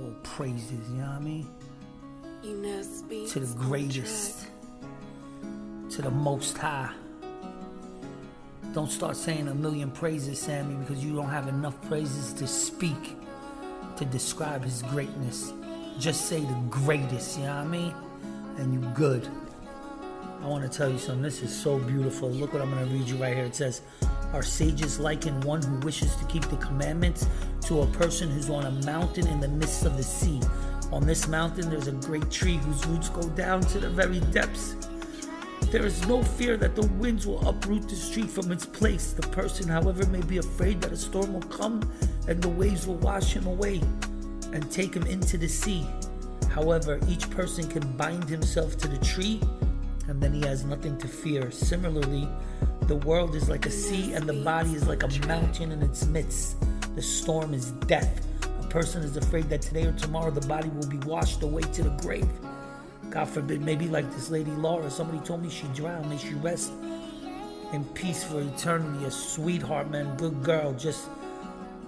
All praises, you know what I mean? Beats To the greatest, to the most high. Don't start saying a million praises, Sammy, because you don't have enough praises to speak to describe his greatness. Just say the greatest, you know what I mean? And you good. I want to tell you something. This is so beautiful. Look what I'm going to read you right here. It says, Our sages liken one who wishes to keep the commandments to a person who's on a mountain in the midst of the sea. On this mountain, there's a great tree whose roots go down to the very depths. There is no fear that the winds will uproot this tree from its place. The person, however, may be afraid that a storm will come and the waves will wash him away and take him into the sea. However, each person can bind himself to the tree and then he has nothing to fear. Similarly, the world is like a sea and the body is like a mountain in its midst. The storm is death. A person is afraid that today or tomorrow the body will be washed away to the grave. God forbid, maybe like this lady Laura. Somebody told me she drowned. May she rest in peace for eternity. A sweetheart, man, good girl. Just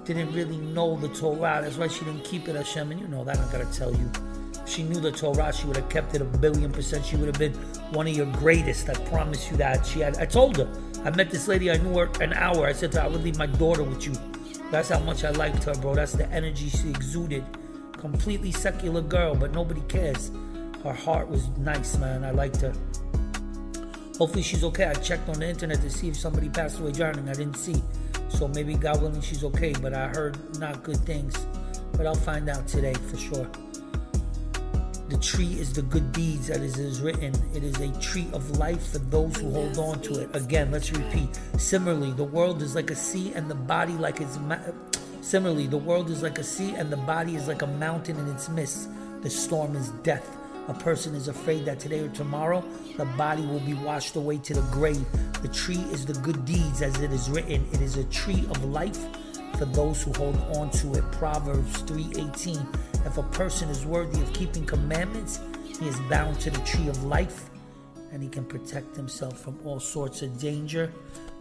didn't really know the Torah. That's why she didn't keep it, Hashem. And you know that. I gotta tell you. If she knew the Torah, she would have kept it a billion percent. She would have been one of your greatest. I promise you that. She had. I told her. I met this lady. I knew her an hour. I said to her, I would leave my daughter with you. That's how much I liked her, bro. That's the energy she exuded. Completely secular girl, but nobody cares. Her heart was nice, man. I liked her. Hopefully she's okay. I checked on the internet to see if somebody passed away drowning. I didn't see. So maybe God willing she's okay, but I heard not good things. But I'll find out today for sure. The tree is the good deeds that is, is written. It is a tree of life for those who hold on to it. Again, let's repeat. Similarly, the world is like a sea and the body like its ma- Similarly, the world is like a sea and the body is like a mountain in its midst. The storm is death. A person is afraid that today or tomorrow the body will be washed away to the grave. The tree is the good deeds as it is written. It is a tree of life for those who hold on to it. Proverbs 3:18. If a person is worthy of keeping commandments, he is bound to the tree of life and he can protect himself from all sorts of danger.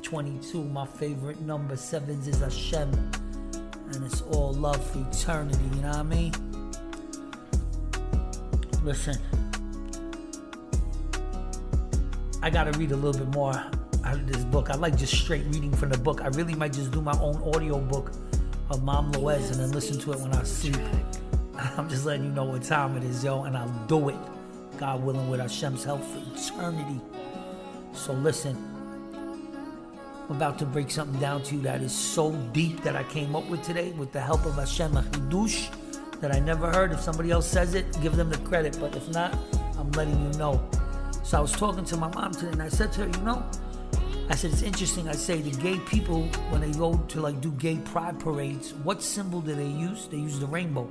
22, my favorite number. Sevens is Hashem. And it's all love for eternity, you know what I mean? Listen, I gotta read a little bit more out of this book. I like just straight reading from the book. I really might just do my own audio book of Me'am Lo'ez and then listen to it when I sleep. I'm just letting you know what time it is, yo, and I'll do it. God willing, with Hashem's help for eternity. So listen, I'm about to break something down to you that is so deep that I came up with today with the help of Hashem, a chidush that I never heard. If somebody else says it, give them the credit. But if not, I'm letting you know. So I was talking to my mom today, and I said to her, you know, I said it's interesting. I say the gay people when they go to like do gay pride parades, what symbol do they use? They use the rainbow,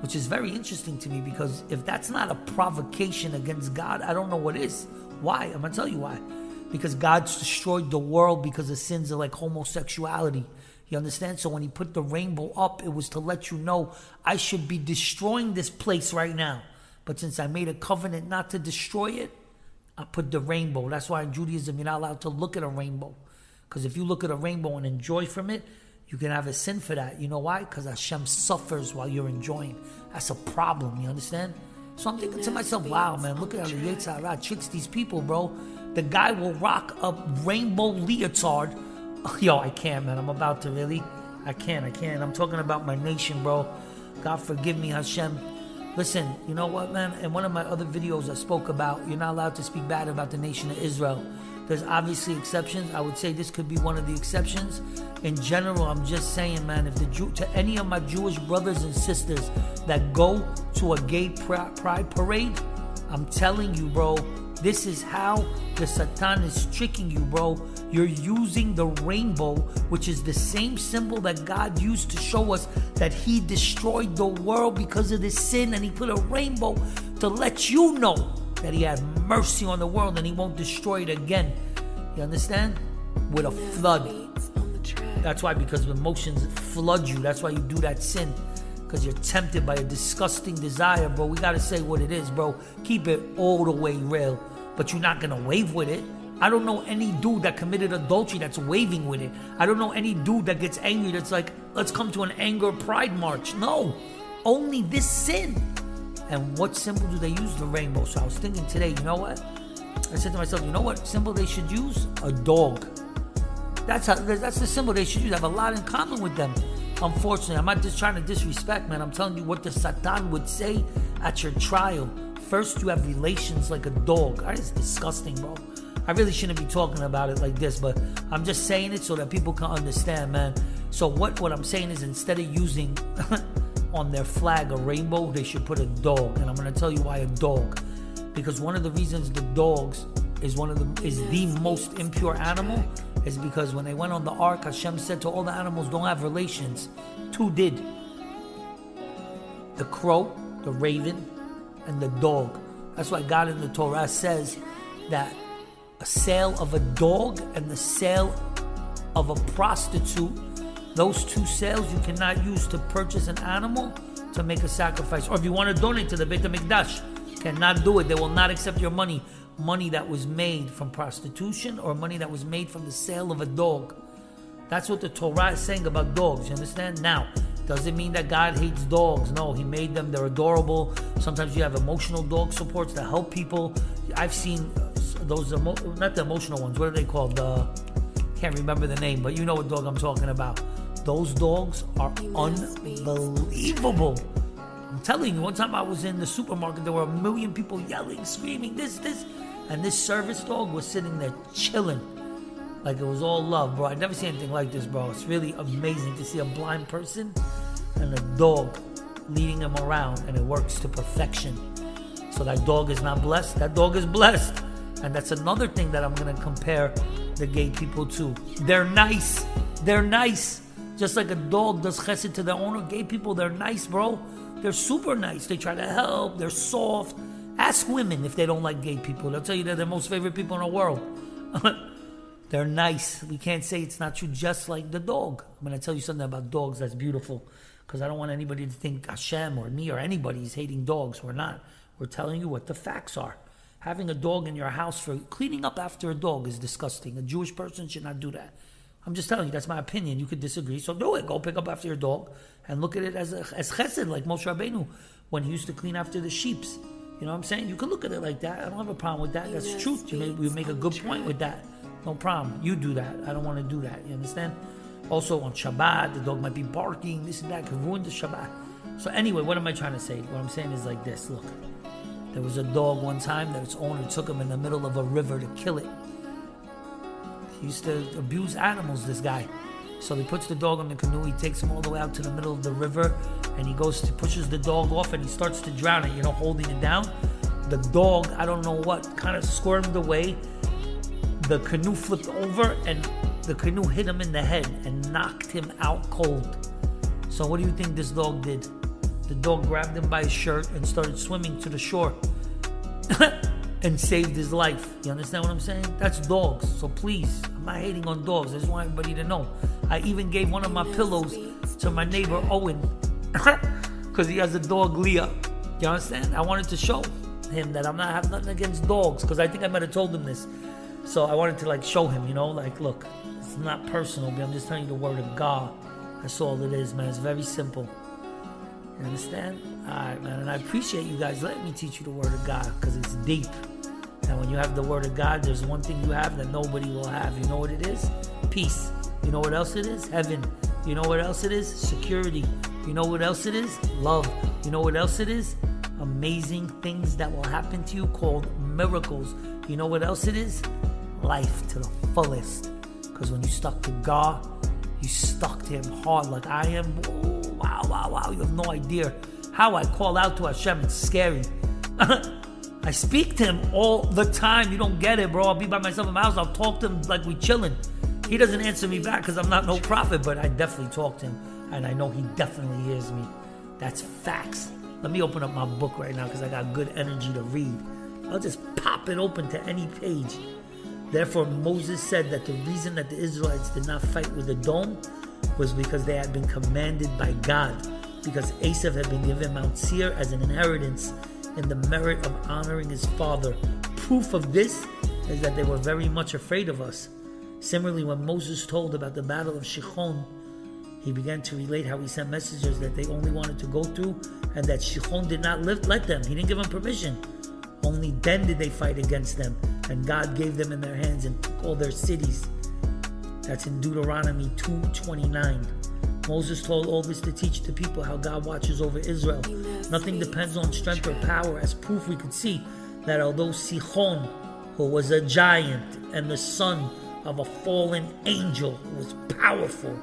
which is very interesting to me because if that's not a provocation against God, I don't know what is. Why? I'm gonna tell you why. Because God's destroyed the world because of sins of like homosexuality. You understand? So when he put the rainbow up, it was to let you know I should be destroying this place right now. But since I made a covenant not to destroy it, I put the rainbow. That's why in Judaism you're not allowed to look at a rainbow. Because if you look at a rainbow and enjoy from it, you can have a sin for that. You know why? Because Hashem suffers while you're enjoying. That's a problem, you understand? So I'm thinking to myself, wow, man, look at how the Yetzer Hara tricks these people, bro. The guy will rock a rainbow leotard. Yo, I can't, man. I'm about to really. I can't, I can't. I'm talking about my nation, bro. God forgive me, Hashem. Listen, you know what, man? In one of my other videos, I spoke about you're not allowed to speak bad about the nation of Israel. There's obviously exceptions. I would say this could be one of the exceptions. In general, I'm just saying, man, if the Jew, to any of my Jewish brothers and sisters that go to a gay pride parade, I'm telling you, bro, this is how the Satan is tricking you, bro. You're using the rainbow, which is the same symbol that God used to show us that He destroyed the world because of this sin, and He put a rainbow to let you know that He had mercy on the world and He won't destroy it again. You understand? With a flood. That's why, because emotions flood you. That's why you do that sin. Because you're tempted by a disgusting desire, bro. We gotta say what it is, bro. Keep it all the way real. But you're not gonna wave with it. I don't know any dude that committed adultery that's waving with it. I don't know any dude that gets angry that's like, let's come to an anger pride march. No. only this sin. And what symbol do they use? The rainbow. So I was thinking today, you know what? I said to myself, you know what symbol they should use? A dog. That's how. That's the symbol they should use. I have a lot in common with them. Unfortunately, I'm not just trying to disrespect, man. I'm telling you what the Satan would say at your trial. First, you have relations like a dog. That is disgusting, bro. I really shouldn't be talking about it like this, but I'm just saying it so that people can understand, man. So what what I'm saying is instead of using on their flag a rainbow, they should put a dog. And I'm gonna tell you why a dog. Because one of the reasons the dogs is one of the is the most impure animal is because when they went on the ark, Hashem said to all the animals, don't have relations. Two did. The crow, the raven, and the dog. That's why God in the Torah says that a sale of a dog and the sale of a prostitute, those two sales you cannot use to purchase an animal to make a sacrifice. Or if you want to donate to the Beit HaMikdash, cannot do it. They will not accept your money money that was made from prostitution or money that was made from the sale of a dog. That's what the Torah is saying about dogs. You understand? Now, does it mean that God hates dogs? No, He made them. They're adorable. Sometimes you have emotional dog supports that help people. I've seen uh, those, emo- not the emotional ones. What are they called? The can't remember the name, but you know what dog I'm talking about. Those dogs are unbelievable. I'm telling you, one time I was in the supermarket, there were a million people yelling, screaming, this, this. And this service dog was sitting there chilling. Like it was all love, bro. I never seen anything like this, bro. It's really amazing to see a blind person and a dog leading him around, and it works to perfection. So that dog is not blessed. That dog is blessed. And that's another thing that I'm gonna compare the gay people to. They're nice. They're nice. Just like a dog does chesed to their owner, gay people, they're nice, bro. They're super nice. They try to help. They're soft. Ask women if they don't like gay people. They'll tell you they're their most favorite people in the world. they're nice. We can't say it's not true, just like the dog. I'm going to tell you something about dogs that's beautiful because I don't want anybody to think Hashem or me or anybody is hating dogs. We're not. We're telling you what the facts are. Having a dog in your house for cleaning up after a dog is disgusting. A Jewish person should not do that. I'm just telling you, that's my opinion. You could disagree, so do it. Go pick up after your dog and look at it as a, as chesed, like Moshe Rabbeinu when he used to clean after the sheeps. You know what I'm saying? You can look at it like that. I don't have a problem with that. That's truth. You make, you make a good point with that. No problem. You do that. I don't want to do that. You understand? Also on Shabbat, the dog might be barking. This and that could ruin the Shabbat. So anyway, what am I trying to say? What I'm saying is like this. Look, there was a dog one time that its owner took him in the middle of a river to kill it. He used to abuse animals, this guy. So he puts the dog on the canoe, he takes him all the way out to the middle of the river, and he goes to pushes the dog off and he starts to drown it, you know, holding it down. The dog, I don't know what, kind of squirmed away. The canoe flipped over and the canoe hit him in the head and knocked him out cold. So what do you think this dog did? The dog grabbed him by his shirt and started swimming to the shore. and saved his life. You understand what I'm saying? That's dogs. So please, I'm not hating on dogs. I just want everybody to know. I even gave one of my pillows to my neighbor Owen because he has a dog, Leah. You understand? I wanted to show him that I'm not have nothing against dogs because I think I might have told him this. So I wanted to like show him, you know, like look, it's not personal, but I'm just telling you the word of God. That's all it is, man. It's very simple. You understand? All right, man. And I appreciate you guys letting me teach you the Word of God because it's deep. And when you have the Word of God, there's one thing you have that nobody will have. You know what it is? Peace. You know what else it is? Heaven. You know what else it is? Security. You know what else it is? Love. You know what else it is? Amazing things that will happen to you called miracles. You know what else it is? Life to the fullest. Because when you stuck to God, you stuck to Him hard like I am. Oh, wow, wow, wow. You have no idea how I call out to Hashem. It's scary. I speak to Him all the time. You don't get it, bro. I'll be by myself in my house. I'll talk to Him like we chilling. He doesn't answer me back because I'm not no prophet, but I definitely talk to Him. And I know He definitely hears me. That's facts. Let me open up my book right now because I got good energy to read. I'll just pop it open to any page. Therefore, Moses said that the reason that the Israelites did not fight with the dome was because they had been commanded by God, because Esav had been given Mount Seir as an inheritance in the merit of honoring his father. Proof of this is that they were very much afraid of us. Similarly, when Moses told about the battle of Sichon, he began to relate how he sent messengers that they only wanted to go through and that Sichon did not lift, let them. He didn't give them permission. Only then did they fight against them, and God gave them in their hands and took all their cities. That's in Deuteronomy 2:29. Moses told all this to teach the people how God watches over Israel. Nothing depends on strength or power. As proof, we could see that although Sichon, who was a giant and the son of a fallen angel, was powerful,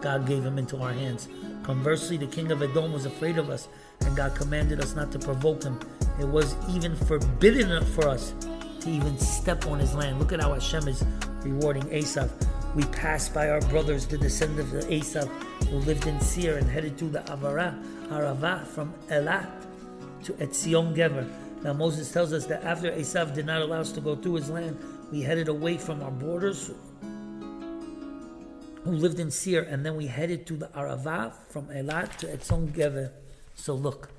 God gave him into our hands. Conversely, the king of Edom was afraid of us, and God commanded us not to provoke him. It was even forbidden for us to even step on his land. Look at how Hashem is rewarding Esav. We passed by our brothers, the descendants of Esav, who lived in Seir and headed to the Avara, Arava, from Elat to Etzion Gever. Now Moses tells us that after Esav did not allow us to go through his land, we headed away from our borders who lived in Seir, and then we headed to the Arava from Elat to Etzion Gever. So look,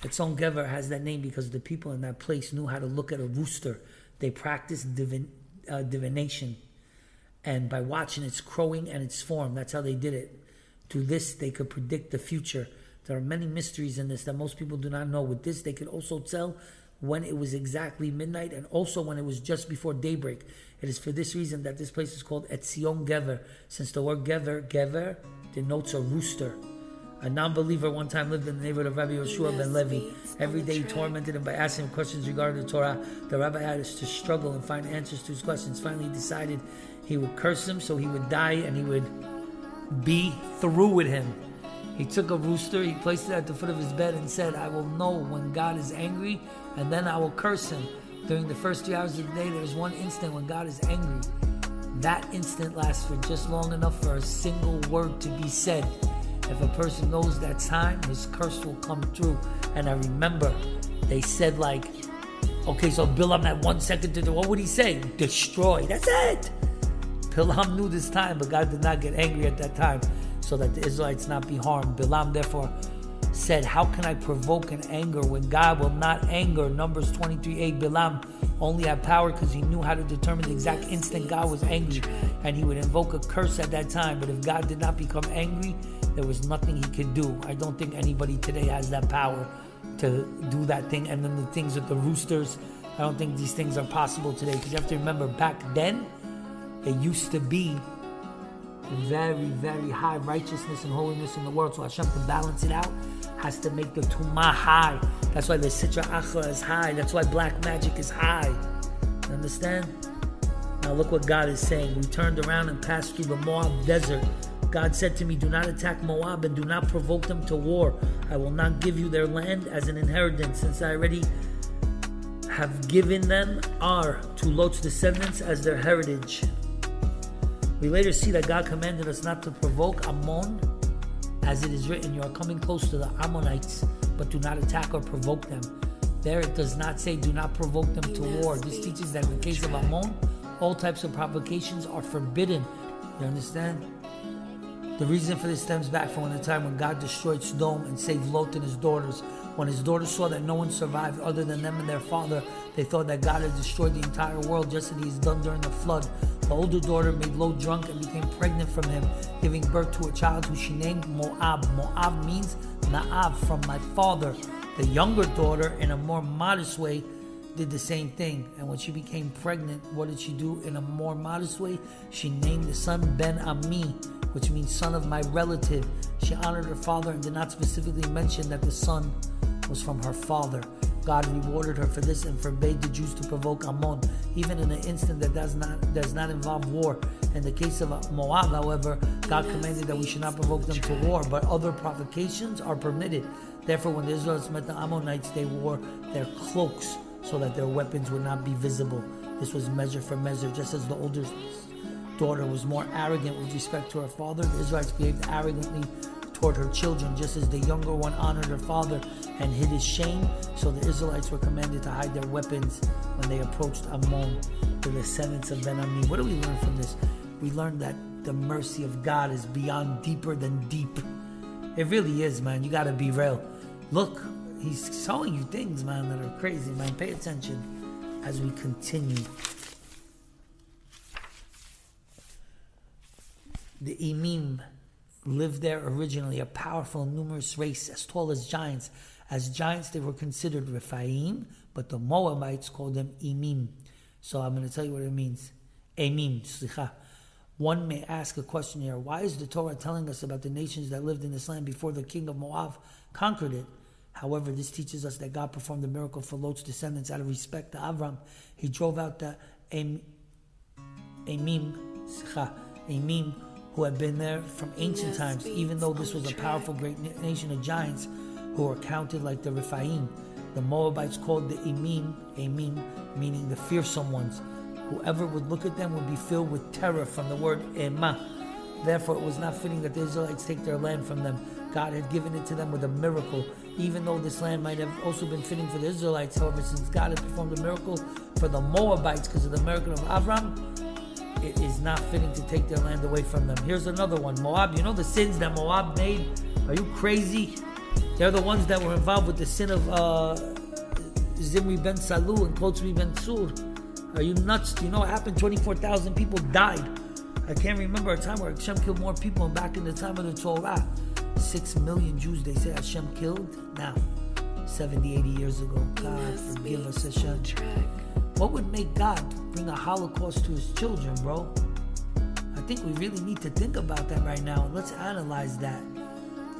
Etzion Gever has that name because the people in that place knew how to look at a rooster. They practiced divin, uh, divination, and by watching its crowing and its form, that's how they did it. Through this, they could predict the future. There are many mysteries in this that most people do not know. With this, they could also tell when it was exactly midnight and also when it was just before daybreak. It is for this reason that this place is called Etzion Gever, since the word Gever, Gever, denotes a rooster. A non-believer one time lived in the neighborhood of Rabbi Yeshua ben Levi. Every day he tormented him by asking him questions regarding the Torah. The rabbi had to struggle and find answers to his questions. Finally, he decided he would curse him so he would die and he would be through with him. He took a rooster, he placed it at the foot of his bed and said, I will know when God is angry and then I will curse him. During the first three hours of the day, there's one instant when God is angry. That instant lasts for just long enough for a single word to be said. If a person knows that time, his curse will come through. And I remember they said like, okay, so Bilam had one second to do. What would he say? Destroy. That's it. Bilam knew this time, but God did not get angry at that time, so that the Israelites not be harmed. Bilam therefore said, How can I provoke an anger when God will not anger? Numbers 23 8. Bilam only had power because he knew how to determine the exact instant God was angry, and he would invoke a curse at that time. But if God did not become angry, there was nothing he could do. I don't think anybody today has that power to do that thing. And then the things with the roosters, I don't think these things are possible today because you have to remember back then, it used to be very, very high righteousness and holiness in the world. So Hashem to balance it out has to make the Tumah high. That's why the Sitra Achra is high. That's why black magic is high. You understand? Now look what God is saying. We turned around and passed through the Moab desert. God said to me, Do not attack Moab and do not provoke them to war. I will not give you their land as an inheritance, since I already have given them Ar to Lot's descendants as their heritage. We later see that God commanded us not to provoke Ammon, as it is written, You are coming close to the Ammonites, but do not attack or provoke them. There it does not say, Do not provoke them to war. This teaches that in the case of Ammon, all types of provocations are forbidden. You understand? The reason for this stems back from the time when God destroyed Sodom and saved Lot and his daughters. When his daughters saw that no one survived other than them and their father, they thought that God had destroyed the entire world just as he's done during the flood. The older daughter made Lot drunk and became pregnant from him, giving birth to a child who she named Moab. Moab means Na'av, from my father. The younger daughter, in a more modest way, did the same thing. And when she became pregnant, what did she do in a more modest way? She named the son Ben Ami, which means son of my relative. She honored her father and did not specifically mention that the son was from her father. God rewarded her for this and forbade the Jews to provoke Ammon, even in an instant that does not does not involve war. In the case of Moab, however, God commanded that we should not provoke them to war, but other provocations are permitted. Therefore, when the Israelites met the Ammonites, they wore their cloaks so that their weapons would not be visible. This was measure for measure, just as the older daughter was more arrogant with respect to her father, the Israelites behaved arrogantly toward her children, just as the younger one honored her father and hid his shame. So the Israelites were commanded to hide their weapons when they approached Ammon, the descendants of Ben Ami. What do we learn from this? We learn that the mercy of God is beyond deeper than deep. It really is, man. You got to be real. Look, he's showing you things, man, that are crazy, man. Pay attention as we continue. The Emim lived there originally, a powerful numerous race as tall as giants. As giants, they were considered Rephaim, but the Moabites called them Emim. So I'm going to tell you what it means. Emim, slicha. One may ask a question here why is the Torah telling us about the nations that lived in this land before the king of Moab conquered it? However, this teaches us that God performed a miracle for Lot's descendants out of respect to Avram. He drove out the Emim, Emim, who had been there from ancient times, even though this was a powerful great nation of giants who were counted like the Rephaim. The Moabites called the Emim, Emim, meaning the fearsome ones. Whoever would look at them would be filled with terror from the word Ema. Therefore, it was not fitting that the Israelites take their land from them. God had given it to them with a miracle. Even though this land might have also been fitting for the Israelites, however, since God had performed a miracle for the Moabites because of the miracle of Avram, it is not fitting to take their land away from them. Here's another one Moab. You know the sins that Moab made? Are you crazy? They're the ones that were involved with the sin of uh, Zimri ben Salu and Kotzri ben Sur. Are you nuts? Do you know what happened? 24,000 people died. I can't remember a time where Hashem killed more people back in the time of the Torah. Six million Jews, they say Hashem killed. Now, 70, 80 years ago. God forgive us, Hashem. What would make God bring a Holocaust to his children, bro? I think we really need to think about that right now. and Let's analyze that.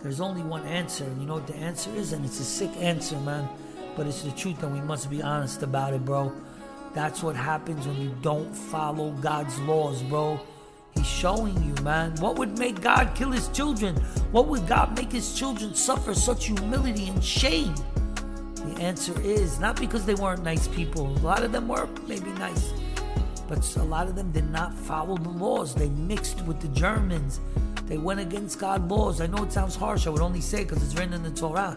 There's only one answer, and you know what the answer is? And it's a sick answer, man. But it's the truth, and we must be honest about it, bro. That's what happens when you don't follow God's laws, bro. He's showing you, man. What would make God kill his children? What would God make his children suffer such humility and shame? The answer is not because they weren't nice people. A lot of them were maybe nice, but a lot of them did not follow the laws. They mixed with the Germans. They went against God's laws. I know it sounds harsh. I would only say because it's written in the Torah.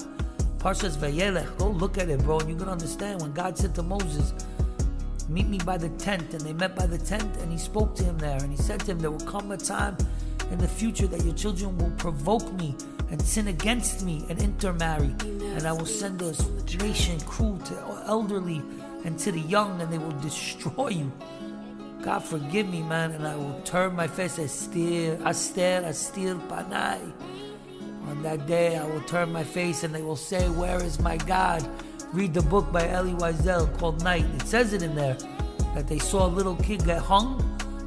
Parshas Vayelech. Go look at it, bro, and you can understand when God said to Moses, Meet me by the tent. And they met by the tent, and he spoke to him there. And he said to him, There will come a time in the future that your children will provoke me and sin against me and intermarry. And I will send a nation cruel to elderly and to the young, and they will destroy you. God forgive me, man, and I will turn my face astir, astir, astir panai. On that day, I will turn my face, and they will say, "Where is my God?" Read the book by Elie Wiesel called Night. It says it in there that they saw a little kid get hung,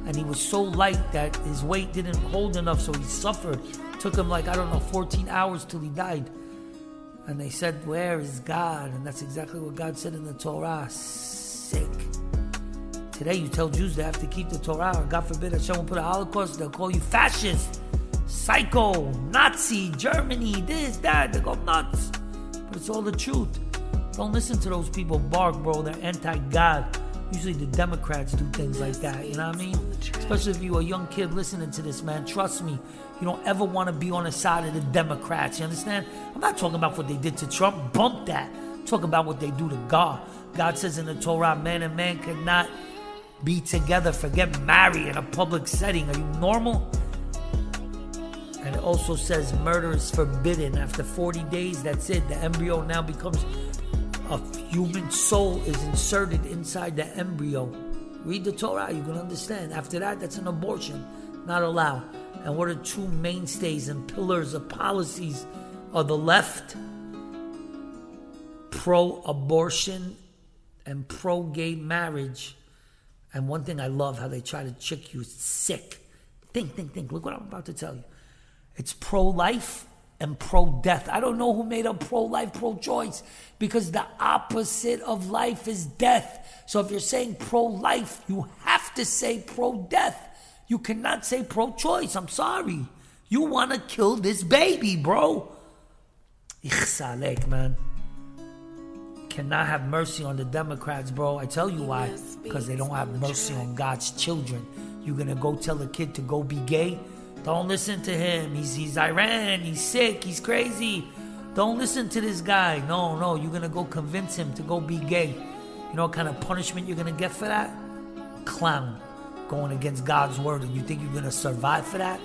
and he was so light that his weight didn't hold enough, so he suffered. It took him like I don't know, 14 hours till he died. And they said, "Where is God?" And that's exactly what God said in the Torah. Sick. Today, you tell Jews they have to keep the Torah, or God forbid Hashem will put a Holocaust, they'll call you fascist, psycho, Nazi, Germany, this, that. They go nuts. But it's all the truth. Don't listen to those people bark, bro. They're anti God. Usually the Democrats do things like that, you know what I mean? Especially if you're a young kid listening to this, man. Trust me, you don't ever want to be on the side of the Democrats, you understand? I'm not talking about what they did to Trump. Bump that. Talking about what they do to God. God says in the Torah, man and man cannot be together, forget marry in a public setting. Are you normal? And it also says murder is forbidden. After 40 days, that's it. The embryo now becomes a human soul is inserted inside the embryo. Read the Torah, you can understand. After that, that's an abortion, not allowed. And what are two mainstays and pillars of policies of the left? Pro abortion and pro gay marriage. And one thing I love how they try to trick you, sick. Think, think, think. Look what I'm about to tell you. It's pro life and pro death. I don't know who made up pro life, pro choice, because the opposite of life is death. So if you're saying pro life, you have to say pro death. You cannot say pro choice. I'm sorry. You want to kill this baby, bro. Ichsalek, man. Cannot have mercy on the Democrats, bro. I tell you why. Because they don't have mercy on God's children. You're going to go tell a kid to go be gay? Don't listen to him. He's he's Iran. He's sick. He's crazy. Don't listen to this guy. No, no. You're gonna go convince him to go be gay. You know what kind of punishment you're gonna get for that? Clown. Going against God's word, and you think you're gonna survive for that?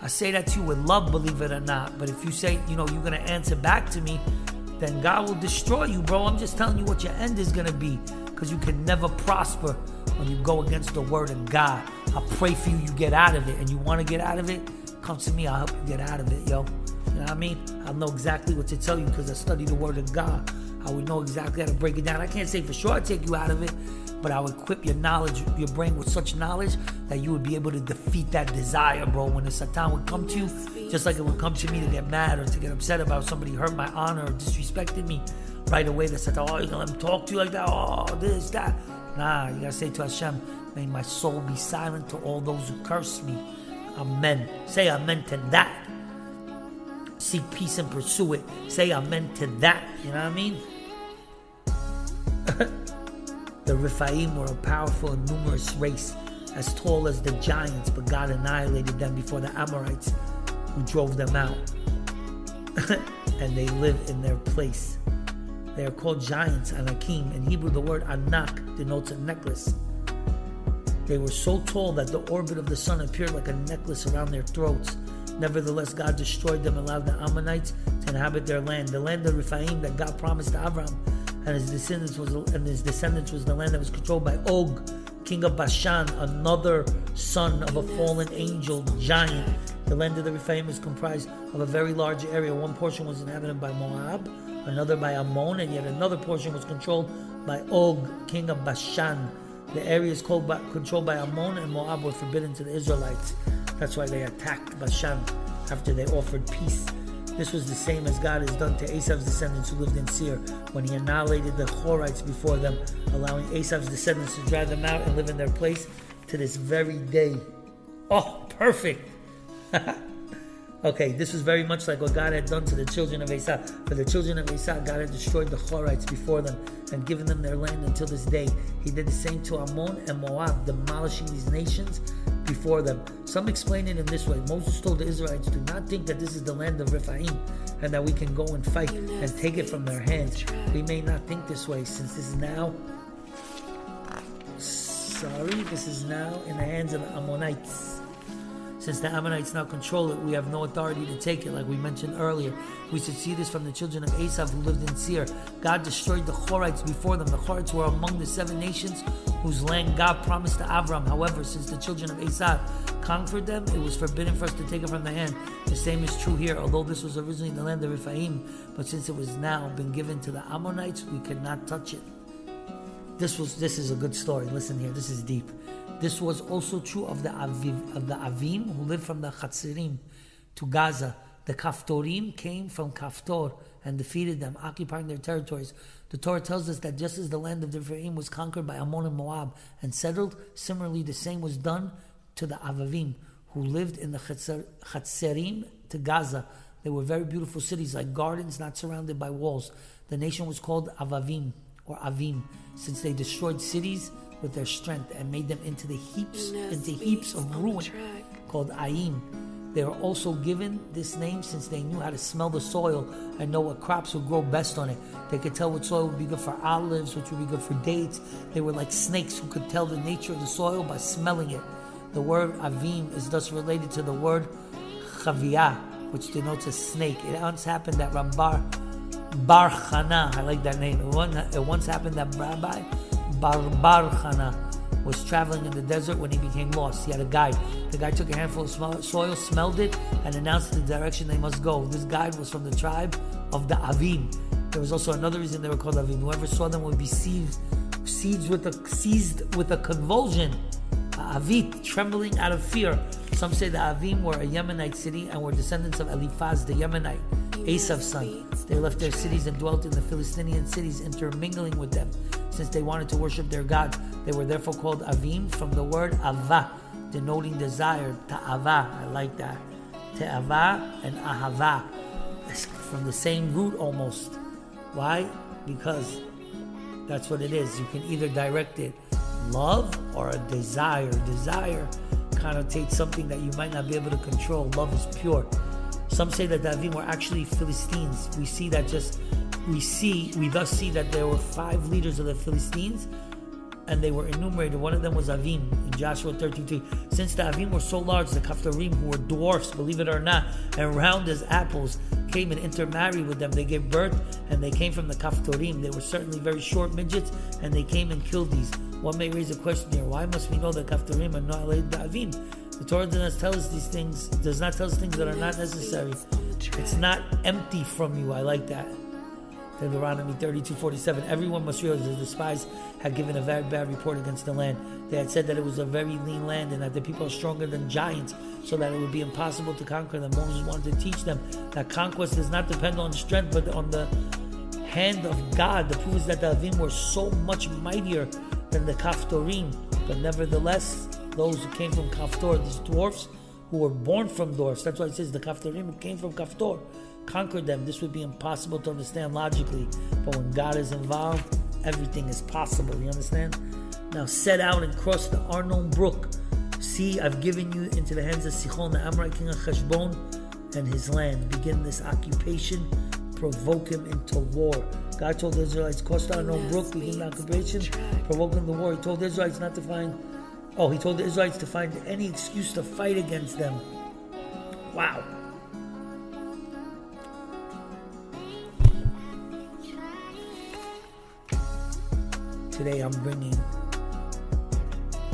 I say that to you with love, believe it or not. But if you say, you know, you're gonna answer back to me, then God will destroy you, bro. I'm just telling you what your end is gonna be, because you can never prosper when you go against the word of God. I pray for you, you get out of it, and you want to get out of it, come to me, I'll help you get out of it, yo. You know what I mean? I'll know exactly what to tell you because I study the Word of God. I would know exactly how to break it down. I can't say for sure I'd take you out of it, but I'll equip your knowledge, your brain with such knowledge that you would be able to defeat that desire, bro. When the Satan would come to you, just like it would come to me to get mad or to get upset about somebody hurt my honor or disrespected me, right away the Satan, oh, you're gonna let talk to you like that, oh, this, that. Nah, you gotta say to Hashem, may my soul be silent to all those who curse me. Amen. Say amen to that. Seek peace and pursue it. Say amen to that. You know what I mean? the Rephaim were a powerful and numerous race, as tall as the giants, but God annihilated them before the Amorites, who drove them out. and they live in their place. They are called giants, Anakim. In Hebrew, the word Anak denotes a necklace. They were so tall that the orbit of the sun appeared like a necklace around their throats. Nevertheless, God destroyed them and allowed the Ammonites to inhabit their land. The land of Rephaim that God promised to Avram and his descendants was and his descendants was the land that was controlled by Og, king of Bashan, another son of a fallen angel giant. The land of the Rephaim was comprised of a very large area. One portion was inhabited by Moab, another by Ammon, and yet another portion was controlled by Og, king of Bashan. The areas by, controlled by Ammon and Moab were forbidden to the Israelites. That's why they attacked Bashan after they offered peace. This was the same as God has done to Esau's descendants who lived in Seir when he annihilated the Horites before them, allowing Esau's descendants to drive them out and live in their place to this very day. Oh, perfect! Okay, this was very much like what God had done to the children of Esau. For the children of Esau, God had destroyed the Horites before them and given them their land until this day. He did the same to Ammon and Moab, demolishing these nations before them. Some explain it in this way Moses told the Israelites, Do not think that this is the land of Rephaim and that we can go and fight and take it from their hands. We may not think this way since this is now. Sorry, this is now in the hands of the Ammonites. Since the Ammonites now control it, we have no authority to take it, like we mentioned earlier. We should see this from the children of Esau who lived in Seir. God destroyed the Horites before them. The Horites were among the seven nations whose land God promised to Avram. However, since the children of Esau conquered them, it was forbidden for us to take it from their hand. The same is true here, although this was originally the land of Rephaim, but since it was now been given to the Ammonites, we could not touch it. This was this is a good story. Listen here, this is deep. This was also true of the Aviv, of the Avim who lived from the Chatzerim to Gaza. The Kaftorim came from Kaftor and defeated them, occupying their territories. The Torah tells us that just as the land of the Ephraim was conquered by Ammon and Moab and settled, similarly the same was done to the Avavim who lived in the Chatzerim to Gaza. They were very beautiful cities, like gardens not surrounded by walls. The nation was called Avavim or Avim, since they destroyed cities with their strength and made them into the heaps into heaps of ruin called Aim. They were also given this name since they knew how to smell the soil and know what crops would grow best on it. They could tell what soil would be good for olives, which would be good for dates. They were like snakes who could tell the nature of the soil by smelling it. The word avim is thus related to the word chaviyah, which denotes a snake. It once happened that Rambar Bar Chana, I like that name. It once happened that Rabbi Chana was traveling in the desert when he became lost. He had a guide. The guy took a handful of soil, smelled it, and announced the direction they must go. This guide was from the tribe of the Avim. There was also another reason they were called Avim. Whoever saw them would be seized, seized with a seized with a convulsion. Avit, trembling out of fear. Some say the Avim were a Yemenite city and were descendants of Eliphaz the Yemenite, Esau's son. They left their cities and dwelt in the Philistinian cities, intermingling with them since they wanted to worship their gods. They were therefore called Avim from the word Ava, denoting desire. Ta'ava, I like that. Te'ava and Ahava, from the same root almost. Why? Because that's what it is. You can either direct it love or a desire. Desire connotates something that you might not be able to control. Love is pure. Some say that the Avim were actually Philistines. We see that just we see, we thus see that there were five leaders of the Philistines and they were enumerated. One of them was Avim in Joshua 32. Since the Avim were so large, the Kaftorim, who were dwarfs, believe it or not, and round as apples, came and intermarried with them. They gave birth and they came from the Kaftorim. They were certainly very short midgets and they came and killed these. One may raise a question here why must we know that Kaftorim are not related Avim? The Torah does not tell us these things, does not tell us things that are not necessary. It's not empty from you. I like that. Deuteronomy 32 47. Everyone must realize that the spies had given a very bad report against the land. They had said that it was a very lean land and that the people are stronger than giants, so that it would be impossible to conquer them. Moses wanted to teach them that conquest does not depend on strength, but on the hand of God. The proof is that the Avim were so much mightier than the Kaftorim. But nevertheless, those who came from Kaftor, these dwarfs who were born from dwarfs, that's why it says the Kaftorim who came from Kaftor, conquered them. This would be impossible to understand logically. But when God is involved, everything is possible. You understand? Now set out and cross the Arnon Brook. See, I've given you into the hands of Sichon, the Amorite king of Heshbon, and his land. Begin this occupation, provoke him into war. God told the Israelites, cross the Arnon Brook, begin the occupation, provoke them to war. He told the Israelites not to find, oh, he told the Israelites to find any excuse to fight against them. Wow. Today I'm bringing,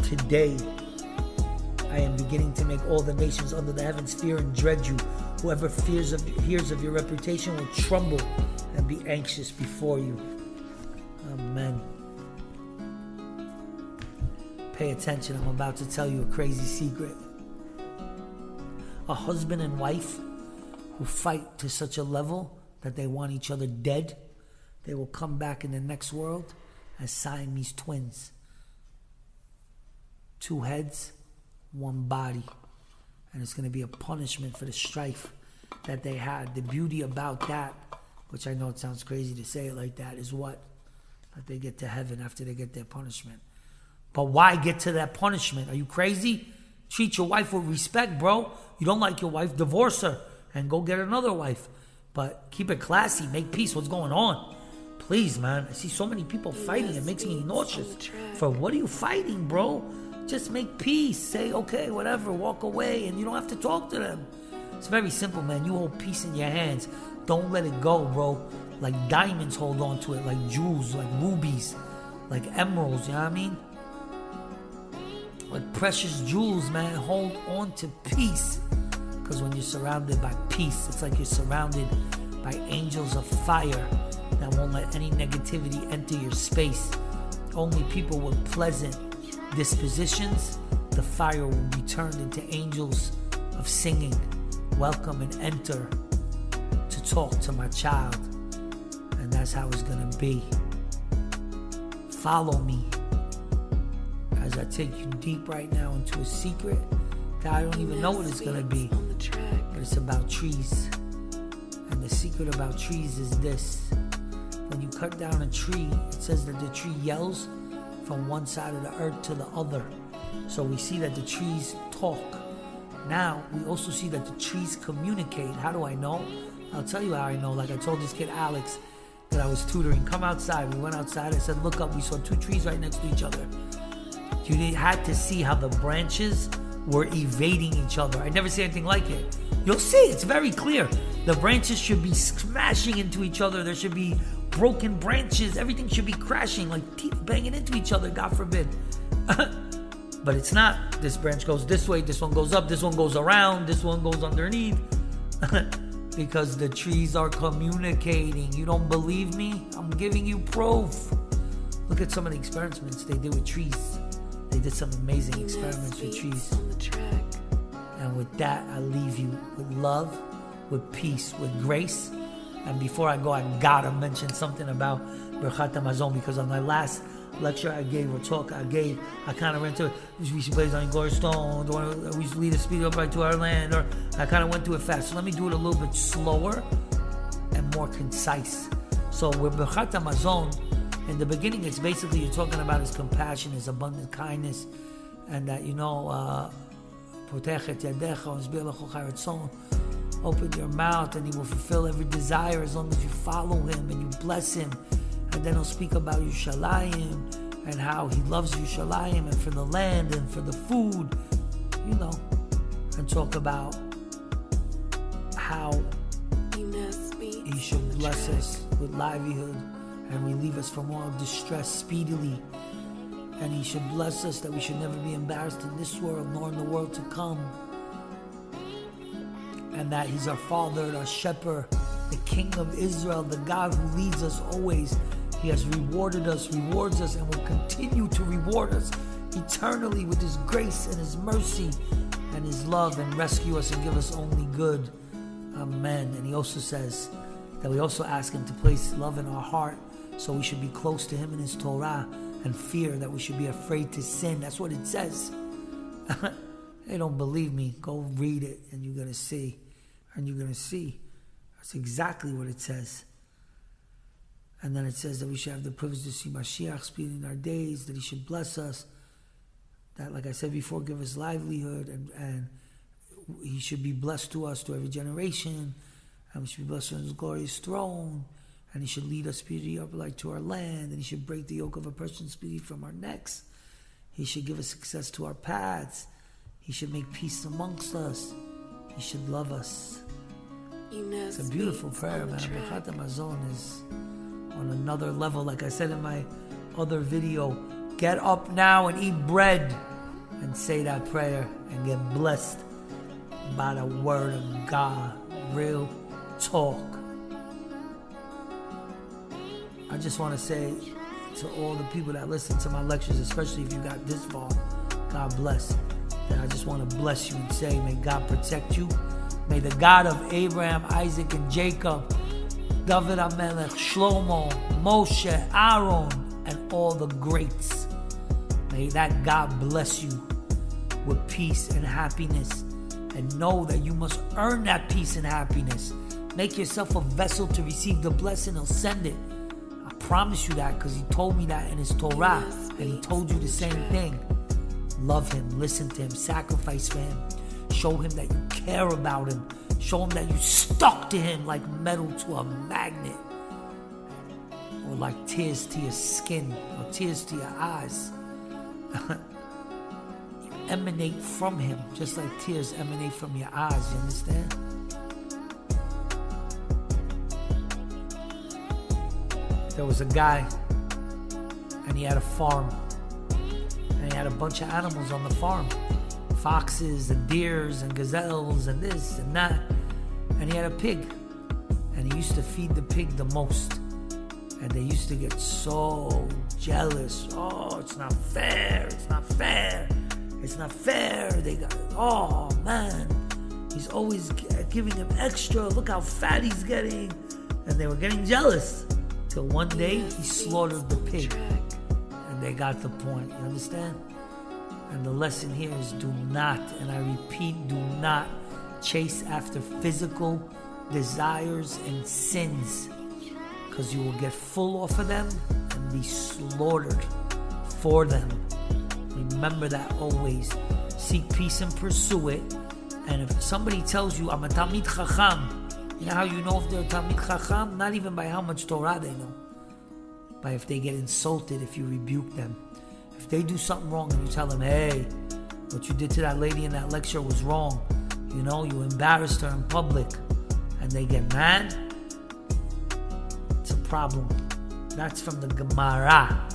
today I am beginning to make all the nations under the heavens fear and dread you. Whoever fears of, hears of your reputation will tremble and be anxious before you. Amen. Pay attention, I'm about to tell you a crazy secret. A husband and wife who fight to such a level that they want each other dead, they will come back in the next world as Siamese twins. Two heads, one body. And it's going to be a punishment for the strife that they had. The beauty about that, which I know it sounds crazy to say it like that, is what? That they get to heaven after they get their punishment. But why get to that punishment? Are you crazy? Treat your wife with respect, bro. You don't like your wife, divorce her and go get another wife. But keep it classy, make peace. What's going on? Please, man. I see so many people fighting. It makes me nauseous. For what are you fighting, bro? Just make peace. Say, okay, whatever. Walk away, and you don't have to talk to them. It's very simple, man. You hold peace in your hands. Don't let it go, bro. Like diamonds hold on to it, like jewels, like rubies, like emeralds, you know what I mean? Like precious jewels, man. Hold on to peace. Because when you're surrounded by peace, it's like you're surrounded by angels of fire that won't let any negativity enter your space. Only people with pleasant dispositions, the fire will be turned into angels of singing. Welcome and enter to talk to my child. And that's how it's going to be. Follow me as I take you deep right now into a secret that I don't even know what it's going to be. But it's about trees. And the secret about trees is this when you cut down a tree, it says that the tree yells from one side of the earth to the other. So we see that the trees talk. Now we also see that the trees communicate. How do I know? I'll tell you how I know. Like I told this kid Alex that I was tutoring, come outside. We went outside. I said, look up. We saw two trees right next to each other. You had to see how the branches were evading each other. I never see anything like it. You'll see, it's very clear. The branches should be smashing into each other. There should be broken branches. Everything should be crashing, like teeth banging into each other, God forbid. but it's not. This branch goes this way, this one goes up, this one goes around, this one goes underneath. because the trees are communicating. You don't believe me? I'm giving you proof. Look at some of the experiments they did with trees. They did some amazing experiments with trees. And with that, I leave you with love, with peace, with grace. And before I go, I gotta mention something about Birchat Hamazon because on my last lecture I gave or talk I gave, I kind of ran to it. We should play on Glory Stone, we should lead a speed up right to our land, or I kind of went through it fast. So let me do it a little bit slower and more concise. So with Birchat Hamazon, in the beginning, it's basically you're talking about his compassion, his abundant kindness, and that you know, uh, Open your mouth and he will fulfill every desire as long as you follow him and you bless him. And then he'll speak about Yerushalayim and how he loves Yerushalayim and for the land and for the food, you know, and talk about how he should bless us with livelihood and relieve us from all distress speedily And He should bless us that we should never be embarrassed in this world nor in the world to come. And that He's our Father, and our Shepherd, the King of Israel, the God who leads us always. He has rewarded us, rewards us, and will continue to reward us eternally with His grace and His mercy and His love and rescue us and give us only good. Amen. And He also says that we also ask Him to place love in our heart so we should be close to Him in His Torah and fear that we should be afraid to sin. That's what it says. they don't believe me. Go read it and you're going to see. And you're going to see. That's exactly what it says. And then it says that we should have the privilege to see Mashiach speed in our days, that he should bless us, that, like I said before, give us livelihood, and, and he should be blessed to us to every generation, and we should be blessed on his glorious throne, and he should lead us speedily up like to our land, and he should break the yoke of oppression speedily from our necks. He should give us success to our paths. He should make peace amongst us. He should love us. It's a beautiful prayer, man. Birkat Hamazon is on another level. Like I said in my other video, get up now and eat bread and say that prayer and get blessed by the word of God. Real talk. I just want to say to all the people that listen to my lectures, especially if you got this far, God bless. And I just want to bless you and say, may God protect you. May the God of Abraham, Isaac, and Jacob, David Hamelech, Shlomo, Moshe, Aaron, and all the greats, may that God bless you with peace and happiness. And know that you must earn that peace and happiness. Make yourself a vessel to receive the blessing, He'll send it. I promise you that because He told me that in His Torah. And He told you the same thing. Love Him, listen to Him, sacrifice for Him. Show Him that you care about Him. Show Him that you stuck to Him like metal to a magnet. Or like tears to your skin, or tears to your eyes. you emanate from Him, just like tears emanate from your eyes. You understand? There was a guy, and he had a farm, had a bunch of animals on the farm foxes and deers and gazelles and this and that. And he had a pig. And he used to feed the pig the most. And they used to get so jealous. Oh, it's not fair. It's not fair. It's not fair. They got, oh man. He's always giving him extra. Look how fat he's getting. And they were getting jealous. Till one day he slaughtered the pig. They got the point. You understand? And the lesson here is do not, and I repeat, do not chase after physical desires and sins because you will get full off of them and be slaughtered for them. Remember that always. Seek peace and pursue it. And if somebody tells you, I'm a Talmid Chacham, you know how you know if they're a Talmid Chacham? Not even by how much Torah they know, by if they get insulted if you rebuke them. If they do something wrong and you tell them, hey, what you did to that lady in that lecture was wrong, you know, you embarrassed her in public, and they get mad, it's a problem. That's from the Gemara.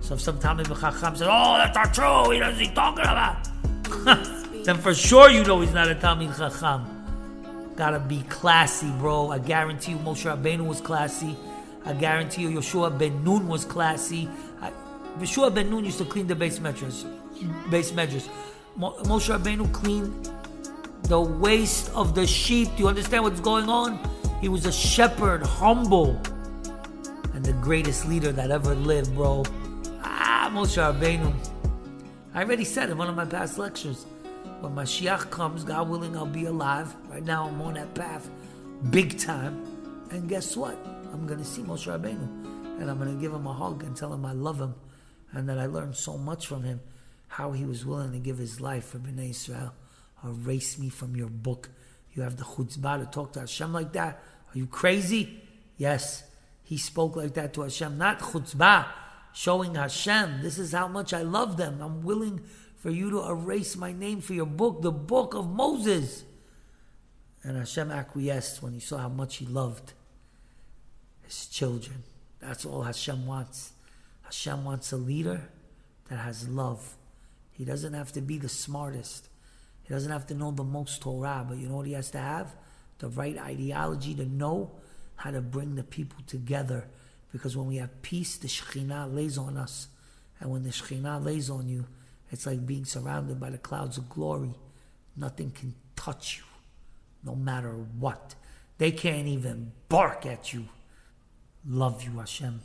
So if some Talmid Chacham says, oh, that's not true, he doesn't he's talking about, then for sure you know he's not a Talmid Chacham. Gotta be classy, bro. I guarantee you Moshe Rabbeinu was classy. I guarantee you Yeshua ben Nun was classy. Yeshua ben Nun used to clean the beis medrash. Beis medrash. Moshe Rabbeinu cleaned the waste of the sheep. Do you understand what's going on? He was a shepherd, humble, and the greatest leader that ever lived, bro. Ah, Moshe Rabbeinu. I already said in one of my past lectures. When Mashiach comes, God willing, I'll be alive. Right now, I'm on that path, big time. And guess what? I'm going to see Moshe Rabbeinu, and I'm going to give him a hug and tell him I love him and that I learned so much from him, how he was willing to give his life for Bnei Israel. Erase me from your book. You have the chutzpah to talk to Hashem like that? Are you crazy? Yes, he spoke like that to Hashem, not chutzpah, showing Hashem, this is how much I love them. I'm willing for you to erase my name for your book, the book of Moses. And Hashem acquiesced when he saw how much he loved his children. That's all Hashem wants. Hashem wants a leader that has love. He doesn't have to be the smartest. He doesn't have to know the most Torah, but you know what he has to have? The right ideology to know how to bring the people together. Because when we have peace, the Shekhinah lays on us. And when the Shekhinah lays on you, it's like being surrounded by the clouds of glory. Nothing can touch you, no matter what. They can't even bark at you. Love you, Hashem.